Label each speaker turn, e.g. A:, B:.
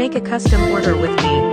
A: Make a custom order with me.